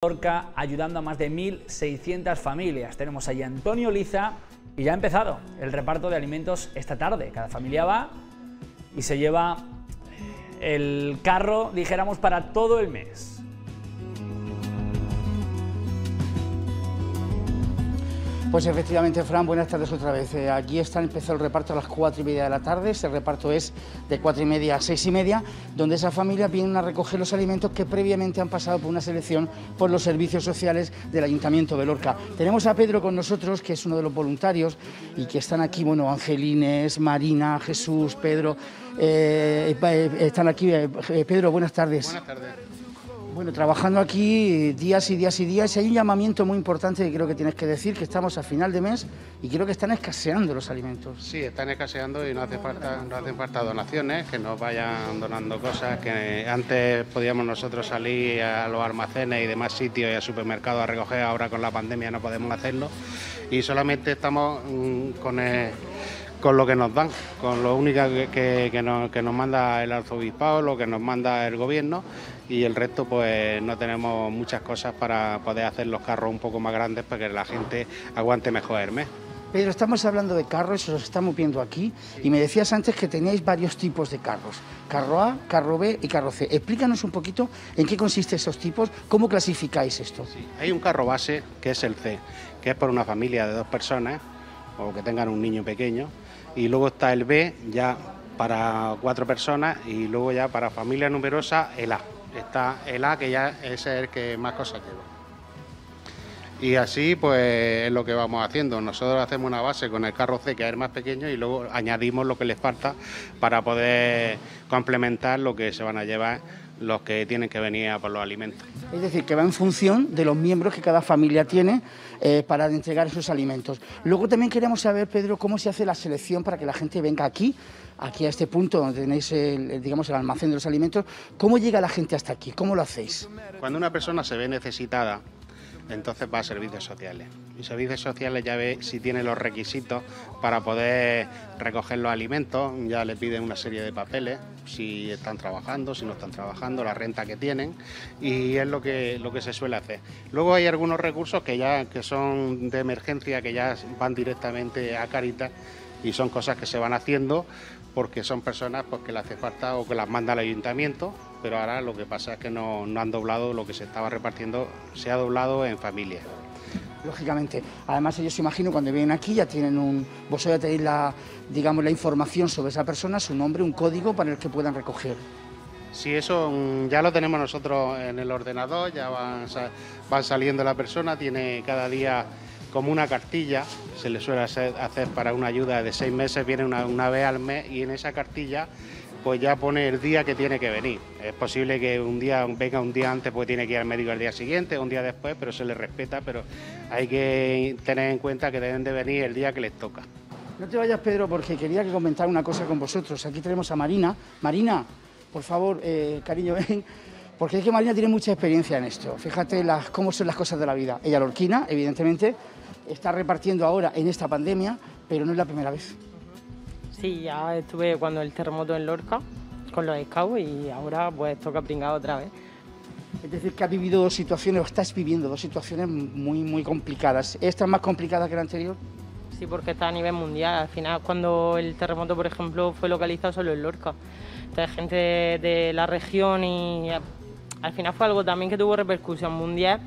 Lorca ayudando a más de 1.600 familias. Tenemos allí Antonio Liza y ya ha empezado el reparto de alimentos esta tarde. Cada familia va y se lleva el carro, dijéramos, para todo el mes. Pues efectivamente, Fran, buenas tardes otra vez. Eh, aquí está, empezó el reparto a las cuatro y media de la tarde. Ese reparto es de cuatro y media a seis y media, donde esa familia vienen a recoger los alimentos que previamente han pasado por una selección por los servicios sociales del Ayuntamiento de Lorca. Tenemos a Pedro con nosotros, que es uno de los voluntarios, y que están aquí, bueno, Angelines, Marina, Jesús, Pedro. Eh, eh, están aquí. Pedro, buenas tardes. Buenas tardes. Bueno, trabajando aquí días y días y días, y hay un llamamiento muy importante que creo que tienes que decir, que estamos a final de mes y creo que están escaseando los alimentos. Sí, están escaseando y no, hace falta, no hacen falta donaciones, que nos vayan donando cosas, que antes podíamos nosotros salir a los almacenes y demás sitios y al supermercado a recoger, ahora con la pandemia no podemos hacerlo y solamente estamos mm, con con lo que nos dan, con lo único que, que, nos, que nos manda el arzobispado, lo que nos manda el gobierno y el resto pues no tenemos muchas cosas para poder hacer los carros un poco más grandes para que la gente aguante mejor el mes. Pedro, estamos hablando de carros, los estamos viendo aquí, y me decías antes que teníais varios tipos de carros, carro A, carro B y carro C. Explícanos un poquito en qué consisten esos tipos, cómo clasificáis esto. Sí. Hay un carro base que es el C, que es para una familia de dos personas o que tengan un niño pequeño, y luego está el B ya para cuatro personas y luego ya para familia numerosa el A está el A, que ya es el que más cosas lleva. Y así pues es lo que vamos haciendo. Nosotros hacemos una base con el carro C, que es el más pequeño, y luego añadimos lo que les falta para poder complementar lo que se van a llevar los que tienen que venir a por los alimentos. Es decir, que va en función de los miembros que cada familia tiene eh, para entregar esos alimentos. Luego también queremos saber, Pedro, cómo se hace la selección para que la gente venga aquí, aquí a este punto donde tenéis el, digamos, el almacén de los alimentos. ¿Cómo llega la gente hasta aquí? ¿Cómo lo hacéis? Cuando una persona se ve necesitada, entonces va a servicios sociales. Y servicios sociales ya ve si tiene los requisitos para poder recoger los alimentos, ya le piden una serie de papeles, si están trabajando, si no están trabajando, la renta que tienen, y es lo que, lo que se suele hacer. Luego hay algunos recursos que ya que son de emergencia, que ya van directamente a Caritas y son cosas que se van haciendo porque son personas pues, que le hace falta o que las manda el ayuntamiento, pero ahora lo que pasa es que no, han doblado lo que se estaba repartiendo, se ha doblado en familia. Lógicamente. Además, ellos se imagino cuando vienen aquí ya tienen un. Vosotros ya tenéis la, digamos, la información sobre esa persona, su nombre, un código para el que puedan recoger. Sí, eso mm, ya lo tenemos nosotros en el ordenador, ya van, van saliendo la persona, tiene cada día como una cartilla, se le suele hacer, para una ayuda de seis meses, viene una, vez al mes y en esa cartilla pues ya pone el día que tiene que venir. Es posible que un día venga un día antes porque tiene que ir al médico el día siguiente, un día después, pero se le respeta, pero hay que tener en cuenta que deben de venir el día que les toca. No te vayas, Pedro, porque quería que comentar una cosa con vosotros. Aquí tenemos a Marina. Marina, por favor, eh, cariño, ven. Porque es que Marina tiene mucha experiencia en esto. Fíjate las, cómo son las cosas de la vida. Ella lorquina, evidentemente, está repartiendo ahora en esta pandemia, pero no es la primera vez. Sí, ya estuve cuando el terremoto en Lorca con los scouts y ahora pues toca pringado otra vez. Es decir, que has vivido dos situaciones, o estás viviendo dos situaciones muy, muy complicadas. ¿Esta es más complicada que la anterior? Sí, porque está a nivel mundial. Al final, cuando el terremoto, por ejemplo, fue localizado solo en Lorca. Entonces, gente de la región y al final fue algo también que tuvo repercusión mundial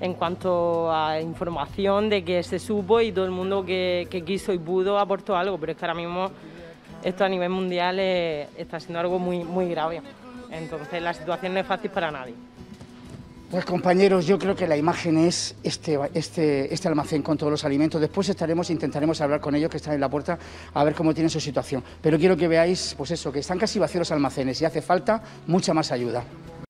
en cuanto a información de que se supo y todo el mundo que, quiso y pudo aportó algo, pero es que ahora mismo esto a nivel mundial está siendo algo muy, muy grave. Entonces la situación no es fácil para nadie. Pues compañeros, yo creo que la imagen es este, este, este almacén con todos los alimentos. Después estaremos, intentaremos hablar con ellos que están en la puerta a ver cómo tienen su situación. Pero quiero que veáis, pues eso, que están casi vacíos los almacenes y hace falta mucha más ayuda.